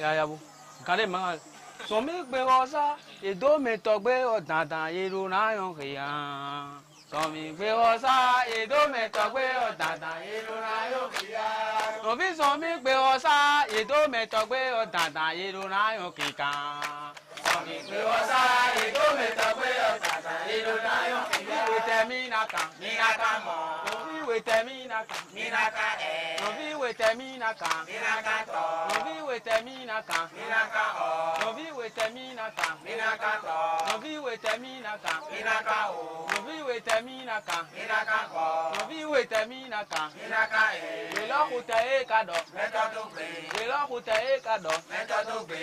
yayabu kale manga somi gbe wosa edo mi tọgbe ọdandan yero nayan keyan sọmi gbe ọsá èdò mẹ́tọ́ gbé ọ̀dàdà ìrora yóò fi yá. òfin sọmi gbe ọsá èdò mẹ́tọ́ gbé ọ̀dàdà ìrora yóò kíkan. ìpè ọ̀sá ètò mẹ́ta pé ọ̀sà sàyẹ̀dọ̀ táyọ̀. Òbí ìwé tẹ̀mí nàkà. Mínàkà mọ̀. Òbí ìwé tẹ̀mí nàkà. Mínàkà ẹ̀. Òbí ìwé tẹ̀mí nàkà. Mínàkà tọ̀. Òbí ìwé tẹ̀mí nàkà. Mínàkà ọ̀. Òbí ìwé tẹ̀mí nàkà. Mínàkà tọ̀. Òbí ìwé tẹ̀mí nàkà. Mínàkà ò. Òbí ìwé tẹ̀mí nàkà. Mínàkà kọ̀. Òbí ìwé tẹ̀mí nàkà. Mínàkà ẹ̀. Ìlọ́kùtẹ̀ ẹ̀ kadọ̀. Mẹ́tọ́ tó gbé. Ìlọ́kùtẹ̀ ẹ̀ kadọ̀. Mẹ́tọ́ tó gbé.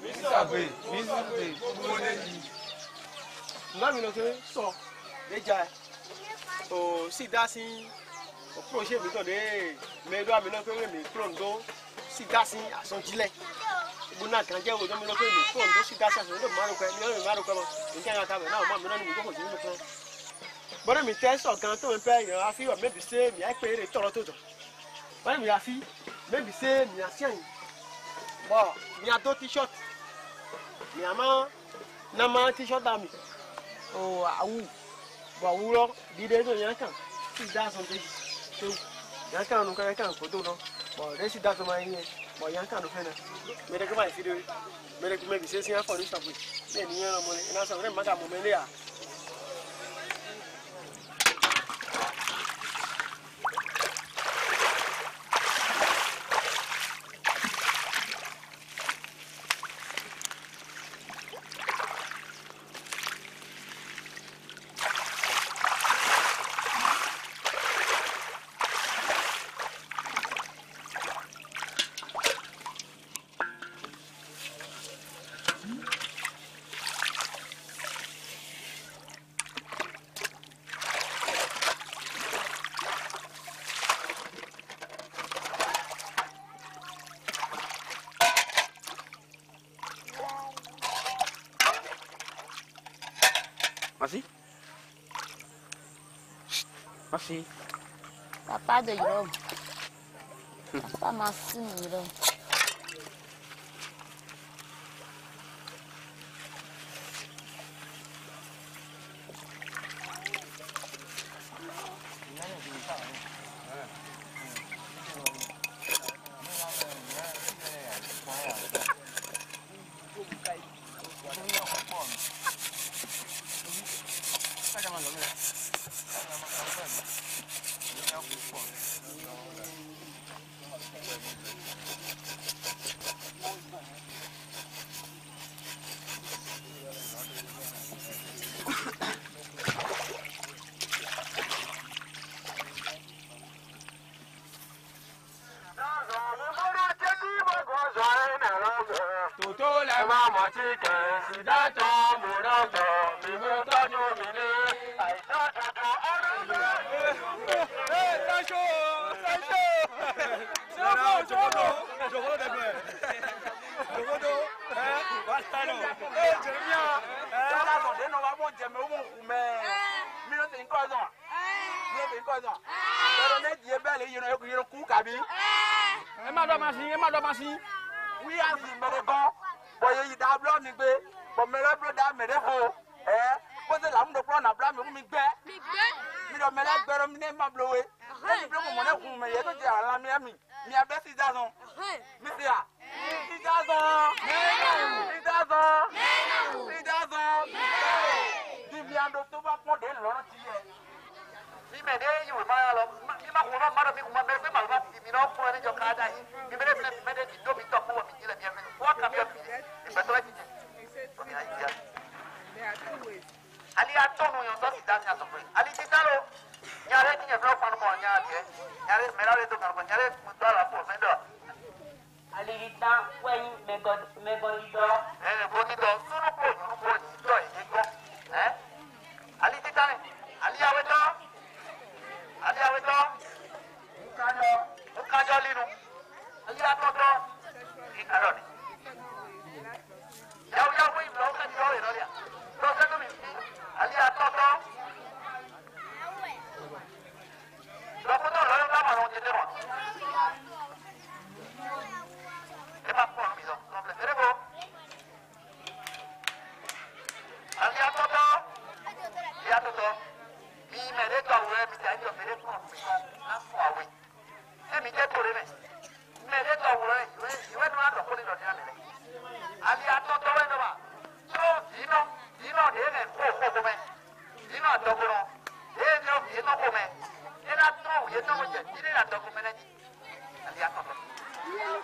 Mísàgbè, mísàgbè, gbogbo lè yí. Lámì lọ sí sọ, léjà, ò sì dá sí òkúrò ṣèlú tọ̀dé mẹ́ẹ̀dọ́ àmì lọ́pẹ́ dá sí àsọjílẹ̀. Ibu náà kàn jẹ́ òjò mi lọ́pẹ́ mi kúrò ńdó sì dá sí àsọjílẹ̀ márùkọ ẹni lọ́rùn márùkọ lọ. Ǹjẹ́ àwọn akabẹ̀ náà máa mi lọ́nu mi gbọ́kọ̀ sí nínú kan. Bọ́dọ̀ mi tẹ́ sọ̀kan tó ń fẹ́ ìrànwọ́ àfihàn mẹ́bi sé mi àìpé èrè tọ̀rọ̀ tó tọ̀. Bọ́dọ̀ mi àfi mẹ́bi sé mi àṣẹ́yìn bo mi a do t shirts mi a ma na ma t-shirt da mi o awu bo awu lo di de so yan kan si da so de so yan kan nu kan kan ko do no bo de si da so ma yin bo yan kan nu fe na me de ko ma si de me de ko me bi se si an for ni so pe me ni yan mo ni na so re ma da mo me le a Mas Assim. Papai do Jogo. Papai tá Massinho. Né? 早上，你把那几把锅甩哪了？拄着那把马蹄铁，是那条木头桥。o jogodo jogodo de bẹ jogodo ẹ wala nọ ee jeremiya ẹ ala sọ den dọ b'a bọ jẹmẹ o mun kun bẹ minnu tɛ n kɔ zɔn minnu tɛ n kɔ zɔn yɔrɔ ne diɲɛ bɛɛ le yɛrɛ yɛrɛ k'u ka bi. ẹ má dɔ ma sin ẹ má dɔ ma sin. wí yà sí mẹrẹ bọ bọyọ yìí dáa bulọ mi gbé bọ mẹrẹ bulọ dáa mẹrẹ fo ẹ kóso làwọn dọ kúrọ nà bulọ mi kún mi gbẹ mi dọ mẹrẹ gbẹrọ mi ne ma bulọ we ne ti bulọ kò mọ ne kun mi yẹ tó Je àlámíyá mi mi abẹ́ six thousand mi ti rà six thousand six thousand six thousand bí mi àdó tó bá pọ̀ dé lọ́rùn ti yẹ mi mẹ̀ de yìí máa yà lọ mi máa kó wọn bá dọ̀ mi kó wọn bẹ̀rẹ̀ pé màlúwà ti mi náà fún ẹ níjọ kan dá yìí mi bẹ̀rẹ̀ fún mi de mẹ́tẹ̀ẹ̀tì tó mi tọ̀ fún wọn mi jílẹ̀ mi ẹ̀fẹ̀ wọ́n kà mi ọ̀fìn ìgbẹ́tọ́ ẹ̀ ti jẹ omi náà yìí yá. ali atọ́nu yọ̀ sọ́ọ̀sì dá ní asọ̀fẹ́ ali ti dá lọ nyare ti nyefɛ kɔn mɔ nya deɛ nyare mɛra de to kan ko nyare kun to a la pɔ fɛn dɔ. aliri tan wɛnyi mɛgɔdi dɔ. ɛɛ bɔti sunu ko juru bɔti. yeto gome ena tro yeto mo je ine na dogo mena ni ali akoto Yeah.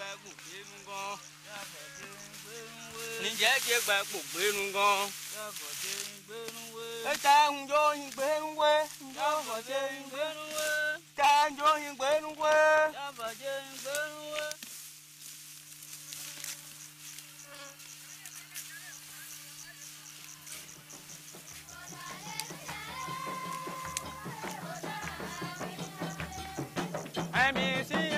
gbà gbùgbé nu gan. níjẹ́ jẹ́ gbà gbùgbé nu gan. ẹ̀ta ń jó yin gbé nu wé. yàgò jẹ́ yin gbé nu wé. ta ń jó yin gbé nu wé. yàgò jẹ́ yin gbé nu wé. MC